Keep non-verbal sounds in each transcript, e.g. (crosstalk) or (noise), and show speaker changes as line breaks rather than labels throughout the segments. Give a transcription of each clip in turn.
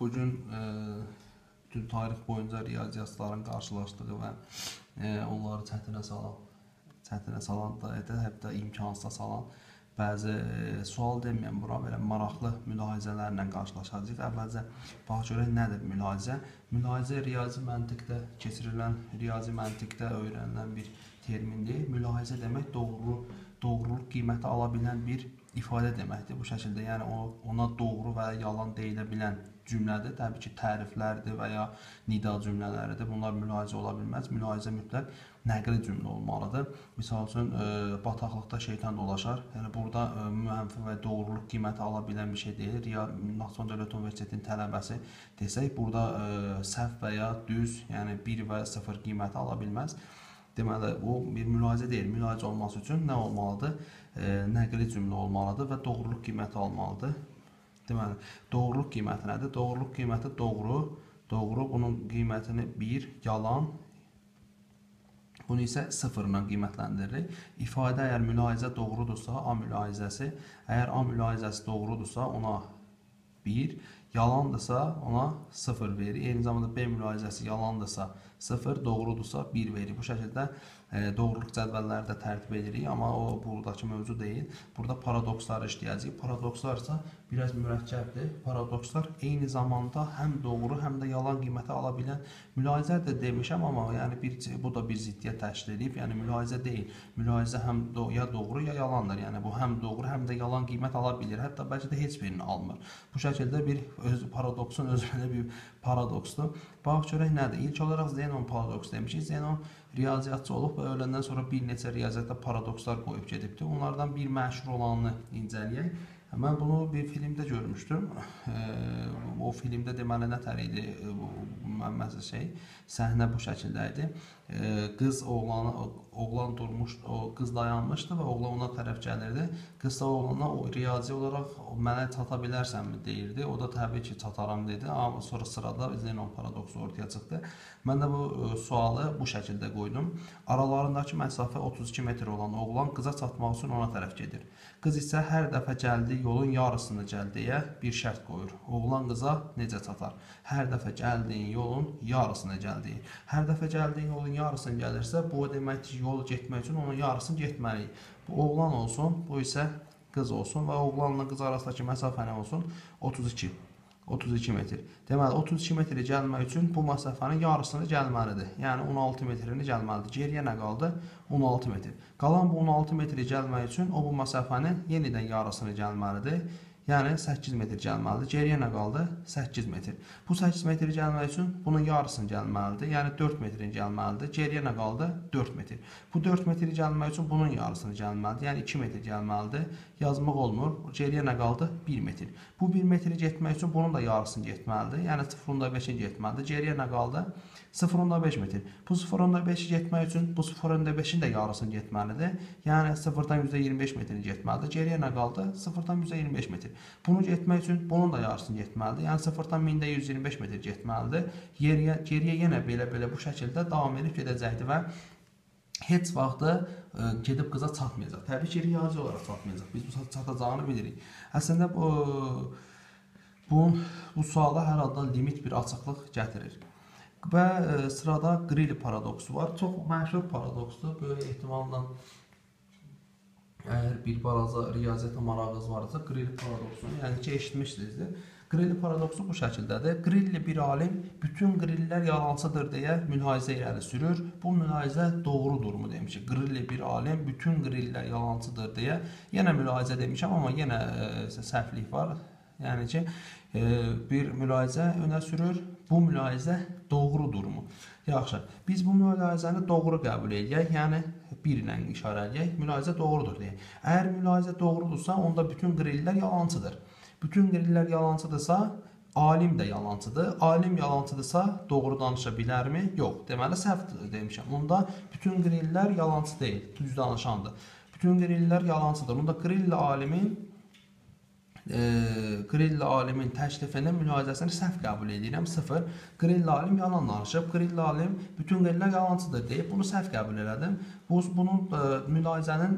Bu gün e, bütün tarix boyunca riyaziyyatçıların qarşılaşdığı və e, onları çətinə salan, çətinə salan da, hətta imkansıza salan bəzi e, sual deməyəm bura, belə maraqlı mülahizələrlə qarşılaşacağıq. Əvvəlcə bax görək nədir mülahizə? Mülahizə riyazi məntiqdə keçirilən, riyazi məntiqdə öyrənilən bir termindir. Mülahizə demək doğru, qiyməti ala bilən bir ifadə deməkdir. Bu şəkildə, yəni o ona doğru və ya yalan deyilə bilən cümlədir. Təbii ki, təriflərdir və ya nida cümlələridir. Bunlar mülahizə ola bilməz. Mülahizə mütləq nəqli cümlə olmalıdır. Məsəl üçün, e, bataqlıqda şeytan dolaşar. Yəni burada e, mənfi və doğruluq qiyməti ala bilən bir şey deyil. Riya Naxçıvan Dövlət Universitetinin tələbəsi desək, burada e, səhv və ya düz, yəni 1 və 0 qiyməti ala bilməz. Deməli, bu bir mülahizə deyil. Mülahizə olması üçün nə olmalıdır? E, nəqli cümlə olmalıdır və doğruluq qiyməti almalıdır. Deməli, doğruluq qiyməti nədir? Doğruluq qiyməti doğru, doğru bunun qiymətini 1, yalan Bunu isə 0 ilə qiymətləndiririk. İfadə əgər mülahizə doğrudursa, A mülahizəsi, əgər A mülahizəsi doğrudursa, ona 1, yalandırsa ona 0 verir. Eyni zamanda B mülahizəsi yalandırsa 0, doğrudursa 1 verir. Bu şəkildə e, doğruluq cədvəlləri də tərtib edirik, amma o buradakı mövzu deyil. Burada paradoksları işləyəcəyik. Paradokslar isə biraz mürəkkəbdir. Paradokslar eyni zamanda həm doğru, həm də yalan qiyməti ala bilən mülahizə də demişəm, amma yəni bir bu da bir ziddiyyət təşkil edib. Yəni mülahizə deyil. Mülahizə həm do ya doğru, ya yalandır. Yəni bu həm doğru, həm də yalan qiymət ala bilir. Hətta bəlkə də heç birini almır. Bu şəkildə bir öz paradoksun özündə bir paradoksdur. Bax görək nədir? İlk olaraq Zenon paradoks demişik. Zenon riyaziyyatçı olub və öləndən sonra bir neçə riyaziyyatda paradokslar qoyub gedibdi. Onlardan bir məşhur olanını incələyək. Mən bunu bir filmdə görmüşdüm. O filmdə deməli nə tər idi? Məsəl şey, səhnə bu şəkildə idi. Qız oğlanı oğlan durmuş, o qız dayanmışdı və oğlan ona tərəf gəlirdi. Qız da oğlana riyazi olaraq mənə çata bilərsənmi deyirdi. O da təbii ki, çataram dedi. Amma sonra sırada Zenon paradoksu ortaya çıxdı. Mən də bu sualı bu şəkildə qoydum. Aralarındakı məsafə 32 metr olan oğlan qıza çatmaq üçün ona tərəf gedir. Qız isə hər dəfə gəldiyi yolun yarısını gəl deyə bir şərt qoyur. Oğlan qıza necə çatar? Hər dəfə gəldiyin yolun yarısını gəl deyir. Hər dəfə gəldiyin yolun yarısını gəlirsə, bu ki, yolu getmək üçün onun yarısını getməliyik. Bu oğlan olsun, bu isə qız olsun və oğlanla qız arasındakı məsafə nə olsun? 32. 32 metr. Deməli 32 metri gəlmək üçün bu məsafənin yarısını gəlməlidir. Yəni 16 metrini gəlməlidir. Geriyə nə qaldı? 16 metr. Qalan bu 16 metri gəlmək üçün o bu məsafənin yenidən yarısını gəlməlidir. Yəni 8 metr gəlməlidir. Geriyə nə qaldı? 8 metr. Bu 8 metr gəlmək üçün bunun yarısını gəlməlidir. Yəni 4 metrin gəlməlidir. Geriyə nə qaldı? 4 metr. Bu 4 metri gəlmək üçün bunun yarısını gəlməlidir. Yəni 2 metr gəlməlidir. Yazmaq olmur. Geriyə nə qaldı? 1 metr. Bu 1 metri getmək üçün bunun da yarısını getməlidir. Yəni 0.5-in getməlidir. Geriyə nə qaldı? 0.5 metr. Bu 0.5-i getmək üçün bu 0.5-in də yarısını getməlidir. Yəni 0-dan 125 metrin getməlidir. Geriyə nə qaldı? 0-dan 125 metr. Bunu getmək üçün bunun da yarısını getməlidir. Yəni 0-dan 1000-də 125 metr getməlidir. Geriyə, geriyə yenə belə-belə bu şəkildə davam edib gedəcəkdir və heç vaxtı ə, e, gedib qıza çatmayacaq. Təbii ki, riyazi olaraq çatmayacaq. Biz bu çatacağını bilirik. Əslində bu bu bu suala hər halda limit bir açıqlıq gətirir. Və e, sırada Grili paradoksu var. Çox məşhur paradoksdur. Böyük ehtimalla əgər bir balaca riyaziyyata marağınız varsa, Grili paradoksunu, yəni ki, eşitmişsinizdir. Grili paradoksu bu şəkildədir. Grilli bir alim bütün grilllər yalancıdır deyə mülahizə irəli sürür. Bu mülahizə doğrudurmu demişik. Grilli bir alim bütün grilllər yalancıdır deyə yenə mülahizə demişəm, amma yenə e, səhvlik var. Yəni ki, e, bir mülahizə önə sürür. Bu mülahizə doğrudurmu? Yaxşı. Biz bu mülahizəni doğru qəbul edək, yəni 1 ilə işarə edək. Mülahizə doğrudur deyək. Əgər mülahizə doğrudursa, onda bütün qrilllər yalançıdır. Bütün qrilllər yalançıdırsa, alim də yalançıdır. Alim yalançıdırsa, doğru danışa bilərmi? Yox. Deməli səhvdir demişəm. Onda bütün qrilllər yalançı deyil, düz danışandır. Bütün qrilllər yalançıdır. Onda qrill alimin e, Qrilli alimin təklifini, mülahizəsini səhv qəbul edirəm. 0. Qrilli alim yalan danışıb. Qrilli alim bütün qrillər yalançıdır deyib bunu səhv qəbul elədim. Bu bunun e, mülahizənin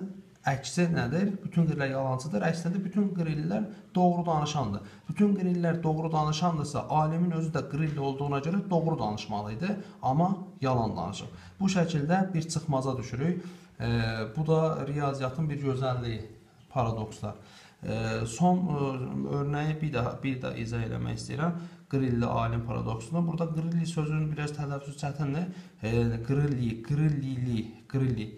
əksi nədir? Bütün qrillər yalançıdır. Əksində bütün qrillər doğru danışandır. Bütün qrillər doğru danışandırsa, alimin özü də qrilli olduğuna görə doğru danışmalıydı, amma yalan danışıb. Bu şəkildə bir çıxmaza düşürük. E, bu da riyaziyyatın bir gözəlliyi, paradokslar. E, son e, örnəyi bir daha bir də izah eləmək istəyirəm. Qrilli alim paradoksunu. Burada qrilli sözünün biraz tələffüzü çətindir. E, qrilli, qrillili, qrilli.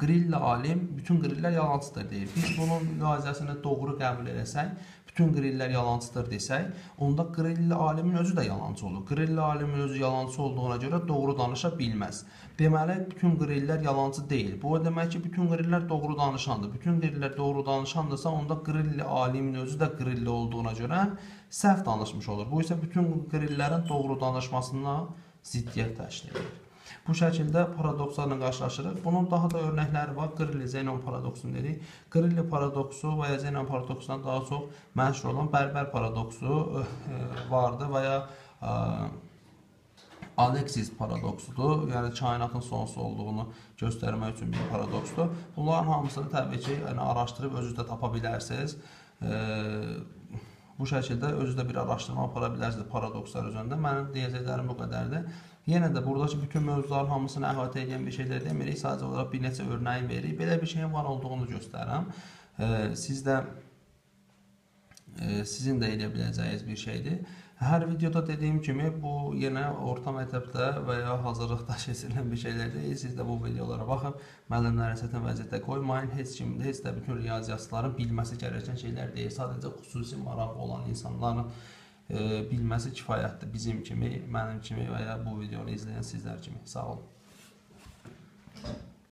Qrillə alim bütün qrillər yalancıdır deyir. Biz bunun müqayisəsini doğru qəbul etsək, bütün qrillər yalancıdır desək, onda qrillə alimin özü də yalancı olur. Qrillə alimin özü yalancı olduğuna görə doğru danışa bilməz. Deməli, bütün qrillər yalancı deyil. Bu o demək ki, bütün qrillər doğru danışandır. Bütün qrillər doğru danışandırsa, onda qrilli alimin özü də qrilli olduğuna görə səhv danışmış olur. Bu isə bütün qrillərin doğru danışmasına ziddiyyət təşkil edir. Bu şəkildə paradokslarla qarşılaşırıq. Bunun daha da örnəkləri var. Qrilli Zenon paradoksunu dedik. Qrilli paradoksu və ya Zenon paradoksundan daha çox məşhur olan bərbər paradoksu e, vardı və ya e, Alexis paradoksudur. Yəni kainatın sonsuz olduğunu göstərmək üçün bir paradoksdur. Bunların hamısını təbii ki, yəni araşdırıb özünüz də tapa bilərsiniz. E, bu şəkildə özünüzdə bir araşdırma apara bilərsiniz paradokslar üzərində. Mənim deyəcəklərim bu qədərdir. Yenə də buradakı bütün mövzuların hamısını əhatə edən bir şeylər demirik. Sadəcə olaraq bir neçə örnəyi veririk. Belə bir şeyin var olduğunu göstərirəm. Siz də sizin də edə biləcəyiniz bir şeydir. Hər videoda dediyim kimi bu yenə orta məktəbdə və ya hazırlıqda (laughs) keçirilən bir şeylər deyil. Siz də bu videolara baxıb müəllimlərə çətin vəziyyətdə qoymayın. Heç kim heç də bütün riyaziyyatçıların bilməsi gərəkən şeylər deyil. Sadəcə xüsusi marağı olan insanların bilməsi kifayətdir bizim kimi, mənim kimi və ya bu videonu izləyən sizlər kimi. Sağ olun.